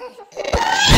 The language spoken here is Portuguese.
Ah!